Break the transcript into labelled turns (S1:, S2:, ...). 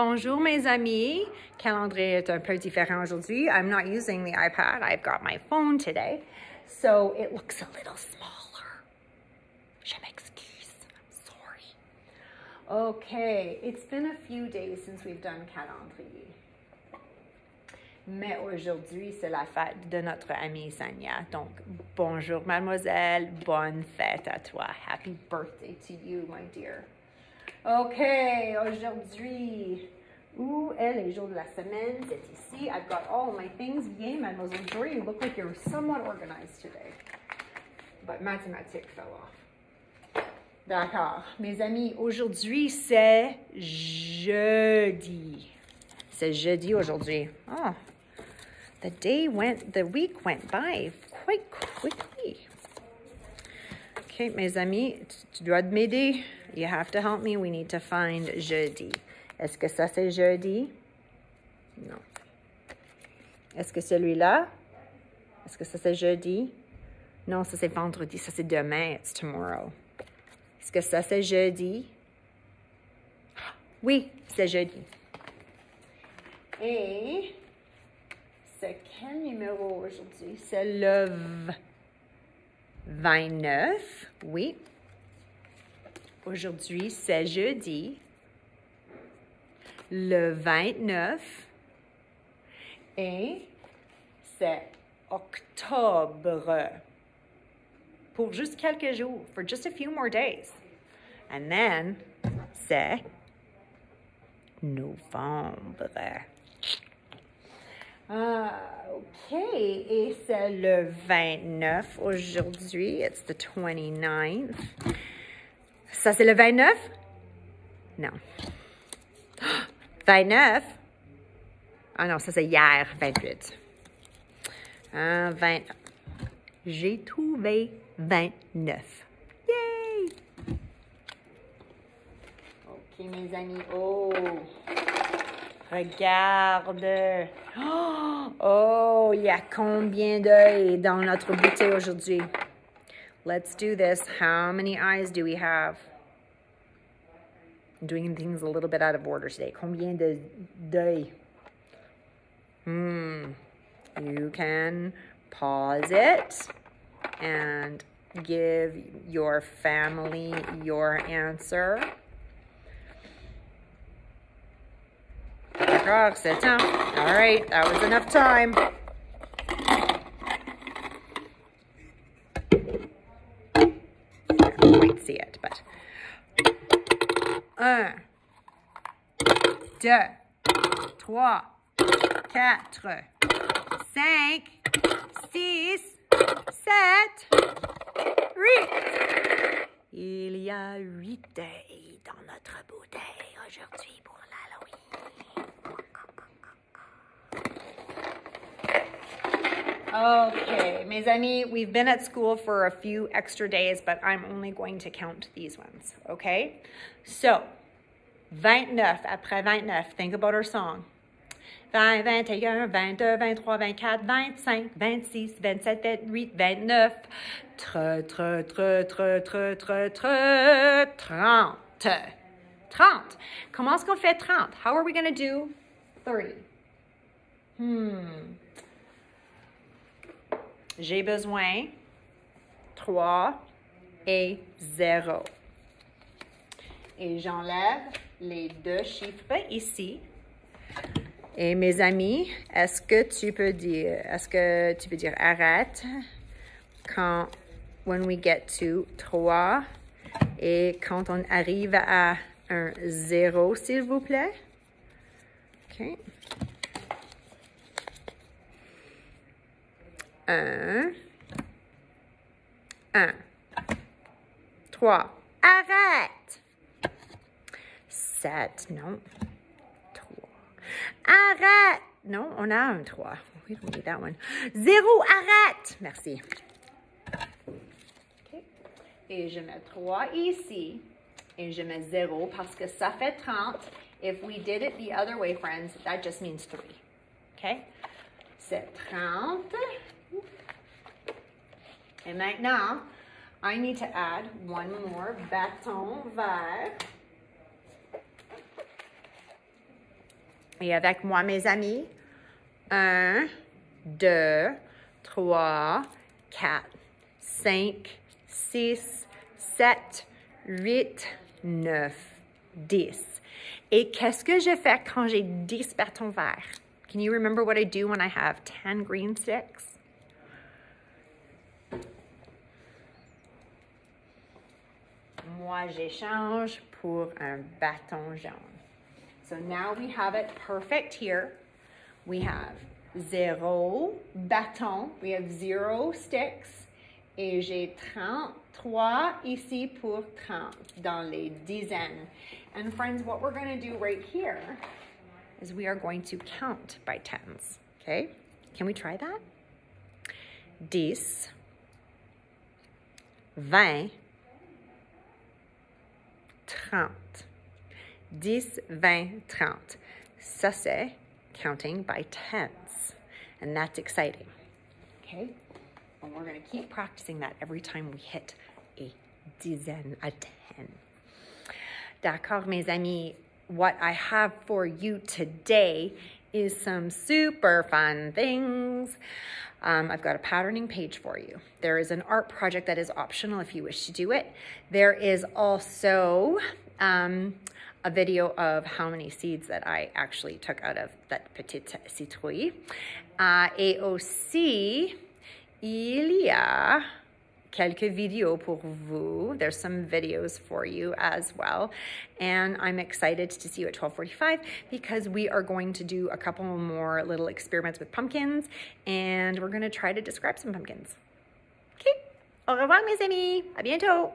S1: Bonjour mes amis. Calendrier est un peu différent aujourd'hui. I'm not using the iPad. I've got my phone today. So it looks a little smaller. Je m'excuse. Sorry. Okay, it's been a few days since we've done calendrier. Mais aujourd'hui, c'est la fête de notre amie Sanya. Donc, bonjour mademoiselle, bonne fête à toi. Happy birthday to you, my dear. OK, aujourd'hui, où est les jours de la semaine? C'est ici. I've got all my things. Bien, Mademoiselle Jory, you look like you're somewhat organized today. But mathématiques fell off. D'accord. Mes amis, aujourd'hui, c'est jeudi. C'est jeudi aujourd'hui. Oh, the day went, the week went by quite quickly. OK, mes amis, tu dois m'aider. You have to help me. We need to find jeudi. Est-ce que ça c'est jeudi? Non. Est-ce que celui-là? Est-ce que ça c'est jeudi? Non, ça c'est vendredi. Ça c'est demain. It's tomorrow. Est-ce que ça c'est jeudi? Oui, c'est jeudi. Et c'est quel numéro aujourd'hui? C'est le 29. Oui. Aujourd'hui, c'est jeudi, le 29, et c'est octobre. Pour juste quelques jours, for just a few more days. And then, c'est novembre. Ah, OK. Et c'est le 29 aujourd'hui. It's the 29th. Ça, c'est le 29? Non. 29? Ah non, ça, c'est hier, 28. Ah, 20. J'ai trouvé 29. Yay! OK, mes amis. Oh! Regarde. Oh, il y a combien d'œils dans notre bouteille aujourd'hui? Let's do this. How many eyes do we have? I'm doing things a little bit out of order today. Combien de day? Hmm. You can pause it and give your family your answer. All right, that was enough time. You might see it, but. Un, deux, trois, quatre, cinq, six, sept, huit. Il y a huit dans notre bouteille aujourd'hui pour l'Halloween. Okay, mes amis, we've been at school for a few extra days, but I'm only going to count these ones, okay? So, 29 après 29, think about our song. 20, 21, 22, 23, 24, 25, 26, 27, 28, 29, 30, 30, 30, 30, 30, 30. 30. Comment est-ce qu'on fait 30? How are we going to do 30? Hmm. J'ai besoin 3 et 0. Et j'enlève les deux chiffres ici. Et mes amis, est-ce que tu peux dire, est-ce que arrête quand, when we get to 3 et quand on arrive à un 0, s'il vous plaît? OK. 1, 1, 3, arrête! 7, non. 3. Arrête! Non, on a un 3. We don't need that one. 0, arrête! Merci. OK. Et je mets 3 ici. Et je mets 0 parce que ça fait 30. If we did it the other way, friends, that just means 3. OK? C'est 30. Et maintenant, I need to add one more bâton vert. Et avec moi, mes amis, un, deux, trois, quatre, cinq, six, sept, huit, neuf, dix. Et qu'est-ce que je fais quand j'ai 10 bâtons verts? Can you remember what I do when I have 10 green sticks? Moi, j'échange pour un bâton jaune. So now we have it perfect here. We have zéro bâton. We have zero sticks. Et j'ai 33 ici pour 30 dans les dizaines. And friends, what we're going to do right here is we are going to count by tens. Okay? Can we try that? 10, 20, 30. 10, 20, 30. Ça, c'est counting by tens. And that's exciting. Okay? And we're going to keep practicing that every time we hit a dizaine, a 10. D'accord, mes amis. What I have for you today is some super fun things. Um, I've got a patterning page for you. There is an art project that is optional if you wish to do it. There is also um, a video of how many seeds that I actually took out of that petite citrouille. Uh, et il y a quelques vidéos pour vous. There's some videos for you as well. And I'm excited to see you at 1245 because we are going to do a couple more little experiments with pumpkins and we're going to try to describe some pumpkins. Okay, au revoir mes amis, à bientôt.